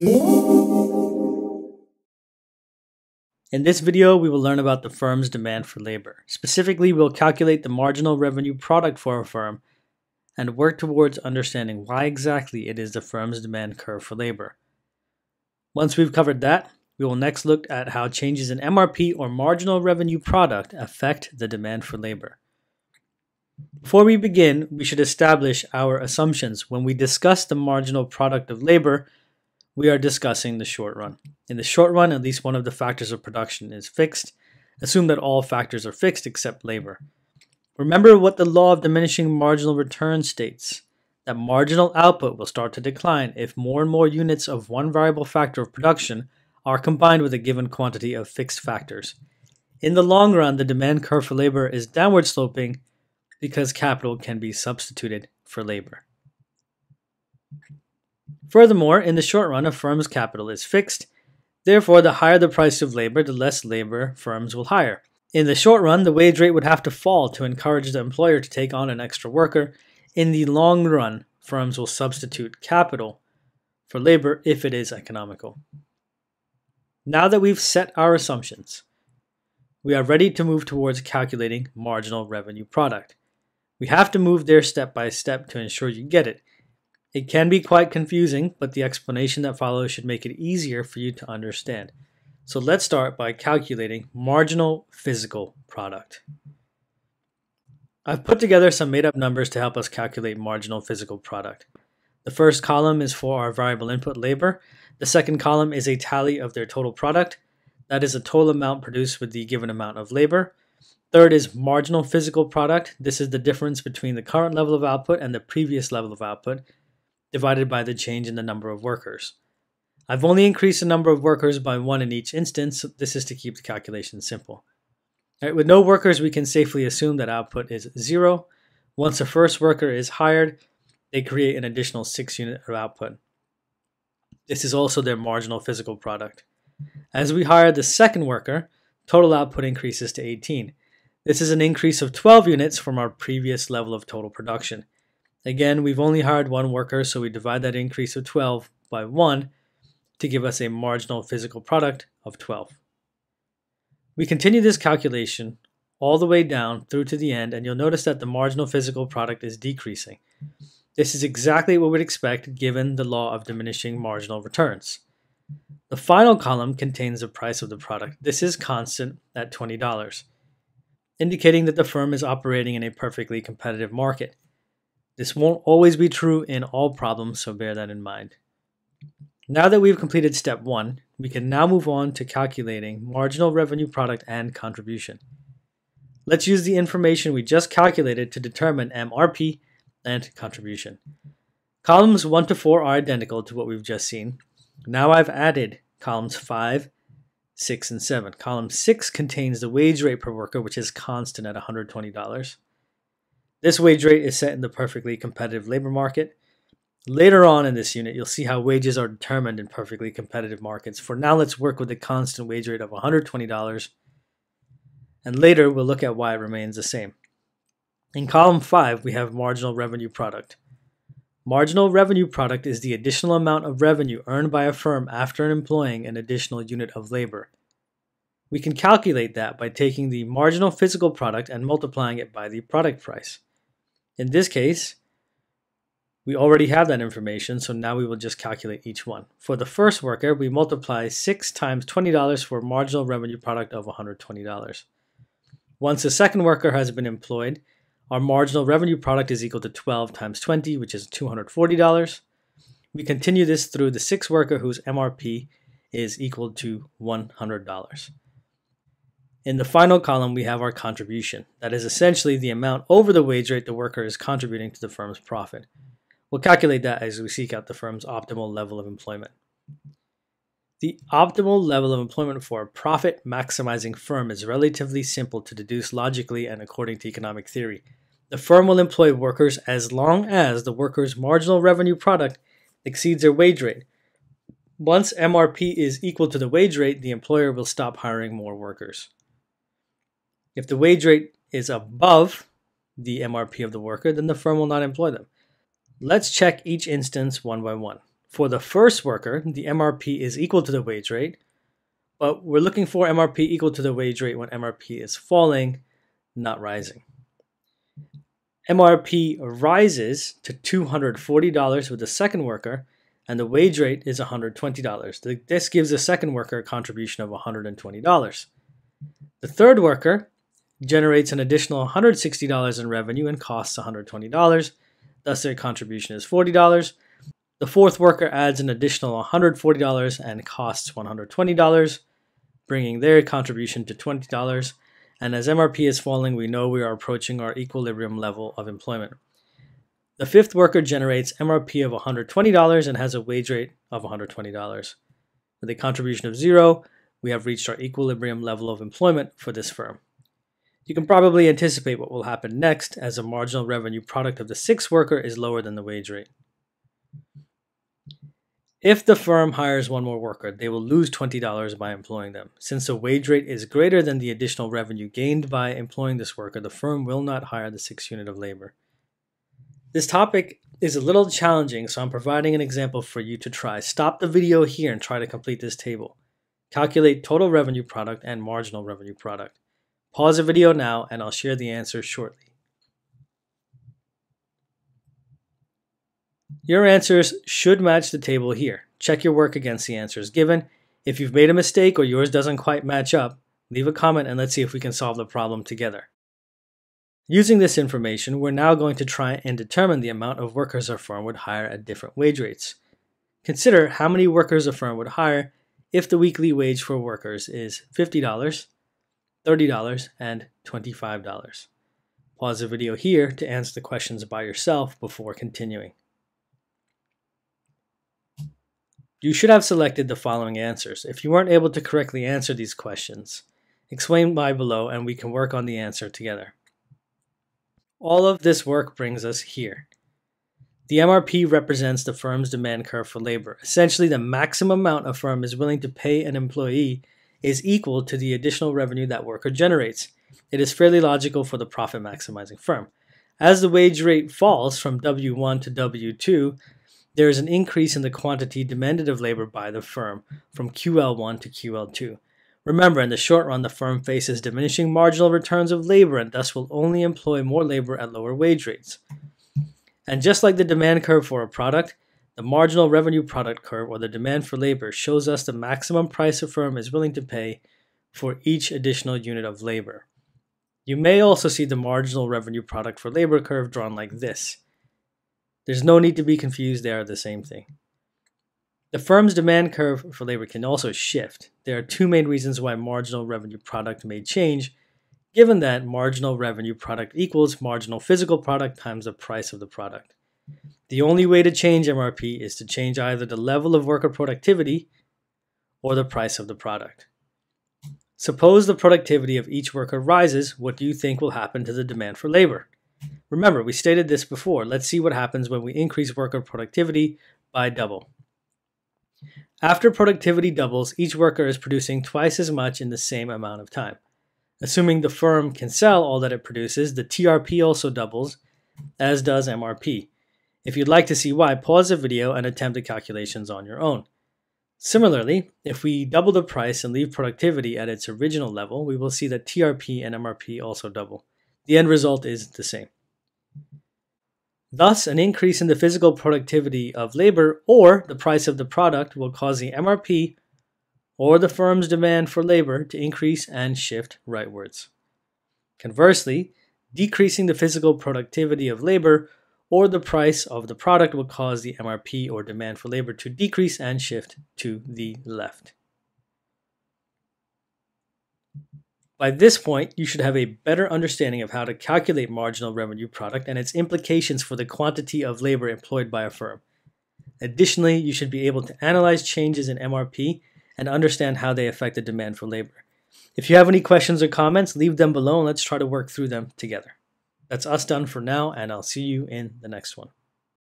In this video, we will learn about the firm's demand for labor. Specifically, we'll calculate the marginal revenue product for a firm and work towards understanding why exactly it is the firm's demand curve for labor. Once we've covered that, we will next look at how changes in MRP or marginal revenue product affect the demand for labor. Before we begin, we should establish our assumptions. When we discuss the marginal product of labor, we are discussing the short run. In the short run, at least one of the factors of production is fixed. Assume that all factors are fixed except labor. Remember what the law of diminishing marginal return states that marginal output will start to decline if more and more units of one variable factor of production are combined with a given quantity of fixed factors. In the long run, the demand curve for labor is downward sloping because capital can be substituted for labor. Furthermore, in the short run, a firm's capital is fixed. Therefore, the higher the price of labor, the less labor firms will hire. In the short run, the wage rate would have to fall to encourage the employer to take on an extra worker. In the long run, firms will substitute capital for labor if it is economical. Now that we've set our assumptions, we are ready to move towards calculating marginal revenue product. We have to move there step by step to ensure you get it. It can be quite confusing, but the explanation that follows should make it easier for you to understand. So let's start by calculating marginal physical product. I've put together some made up numbers to help us calculate marginal physical product. The first column is for our variable input labor. The second column is a tally of their total product. That is the total amount produced with the given amount of labor. Third is marginal physical product. This is the difference between the current level of output and the previous level of output divided by the change in the number of workers. I've only increased the number of workers by one in each instance. This is to keep the calculation simple. Right, with no workers, we can safely assume that output is zero. Once the first worker is hired, they create an additional six unit of output. This is also their marginal physical product. As we hire the second worker, total output increases to 18. This is an increase of 12 units from our previous level of total production. Again, we've only hired one worker, so we divide that increase of 12 by 1 to give us a marginal physical product of 12. We continue this calculation all the way down through to the end, and you'll notice that the marginal physical product is decreasing. This is exactly what we'd expect given the law of diminishing marginal returns. The final column contains the price of the product. This is constant at $20, indicating that the firm is operating in a perfectly competitive market. This won't always be true in all problems, so bear that in mind. Now that we've completed step one, we can now move on to calculating marginal revenue product and contribution. Let's use the information we just calculated to determine MRP and contribution. Columns 1 to 4 are identical to what we've just seen. Now I've added columns 5, 6, and 7. Column 6 contains the wage rate per worker, which is constant at $120. This wage rate is set in the perfectly competitive labor market. Later on in this unit, you'll see how wages are determined in perfectly competitive markets. For now, let's work with a constant wage rate of $120, and later we'll look at why it remains the same. In column 5, we have marginal revenue product. Marginal revenue product is the additional amount of revenue earned by a firm after employing an additional unit of labor. We can calculate that by taking the marginal physical product and multiplying it by the product price. In this case, we already have that information, so now we will just calculate each one. For the first worker, we multiply 6 times $20 for a marginal revenue product of $120. Once the second worker has been employed, our marginal revenue product is equal to 12 times 20, which is $240. We continue this through the sixth worker whose MRP is equal to $100. In the final column, we have our contribution. That is essentially the amount over the wage rate the worker is contributing to the firm's profit. We'll calculate that as we seek out the firm's optimal level of employment. The optimal level of employment for a profit maximizing firm is relatively simple to deduce logically and according to economic theory. The firm will employ workers as long as the worker's marginal revenue product exceeds their wage rate. Once MRP is equal to the wage rate, the employer will stop hiring more workers. If the wage rate is above the MRP of the worker, then the firm will not employ them. Let's check each instance one by one. For the first worker, the MRP is equal to the wage rate, but we're looking for MRP equal to the wage rate when MRP is falling, not rising. MRP rises to $240 with the second worker, and the wage rate is $120. This gives the second worker a contribution of $120. The third worker generates an additional $160 in revenue and costs $120. Thus, their contribution is $40. The fourth worker adds an additional $140 and costs $120, bringing their contribution to $20. And as MRP is falling, we know we are approaching our equilibrium level of employment. The fifth worker generates MRP of $120 and has a wage rate of $120. With a contribution of zero, we have reached our equilibrium level of employment for this firm. You can probably anticipate what will happen next as the marginal revenue product of the sixth worker is lower than the wage rate. If the firm hires one more worker, they will lose $20 by employing them. Since the wage rate is greater than the additional revenue gained by employing this worker, the firm will not hire the sixth unit of labor. This topic is a little challenging, so I'm providing an example for you to try. Stop the video here and try to complete this table. Calculate total revenue product and marginal revenue product. Pause the video now and I'll share the answer shortly. Your answers should match the table here. Check your work against the answers given. If you've made a mistake or yours doesn't quite match up, leave a comment and let's see if we can solve the problem together. Using this information, we're now going to try and determine the amount of workers a firm would hire at different wage rates. Consider how many workers a firm would hire if the weekly wage for workers is $50, $30, and $25. Pause the video here to answer the questions by yourself before continuing. You should have selected the following answers. If you weren't able to correctly answer these questions, explain why below and we can work on the answer together. All of this work brings us here. The MRP represents the firm's demand curve for labor. Essentially, the maximum amount a firm is willing to pay an employee is equal to the additional revenue that worker generates. It is fairly logical for the profit maximizing firm. As the wage rate falls from W1 to W2, there is an increase in the quantity demanded of labor by the firm from QL1 to QL2. Remember, in the short run, the firm faces diminishing marginal returns of labor and thus will only employ more labor at lower wage rates. And just like the demand curve for a product, the marginal revenue product curve, or the demand for labor, shows us the maximum price a firm is willing to pay for each additional unit of labor. You may also see the marginal revenue product for labor curve drawn like this. There's no need to be confused, they are the same thing. The firm's demand curve for labor can also shift. There are two main reasons why marginal revenue product may change, given that marginal revenue product equals marginal physical product times the price of the product. The only way to change MRP is to change either the level of worker productivity or the price of the product. Suppose the productivity of each worker rises, what do you think will happen to the demand for labor? Remember, we stated this before. Let's see what happens when we increase worker productivity by double. After productivity doubles, each worker is producing twice as much in the same amount of time. Assuming the firm can sell all that it produces, the TRP also doubles, as does MRP. If you'd like to see why, pause the video and attempt the calculations on your own. Similarly, if we double the price and leave productivity at its original level, we will see that TRP and MRP also double. The end result is the same. Thus, an increase in the physical productivity of labor or the price of the product will cause the MRP or the firm's demand for labor to increase and shift rightwards. Conversely, decreasing the physical productivity of labor or the price of the product will cause the MRP or demand for labor to decrease and shift to the left. By this point, you should have a better understanding of how to calculate marginal revenue product and its implications for the quantity of labor employed by a firm. Additionally, you should be able to analyze changes in MRP and understand how they affect the demand for labor. If you have any questions or comments, leave them below and let's try to work through them together. That's us done for now, and I'll see you in the next one.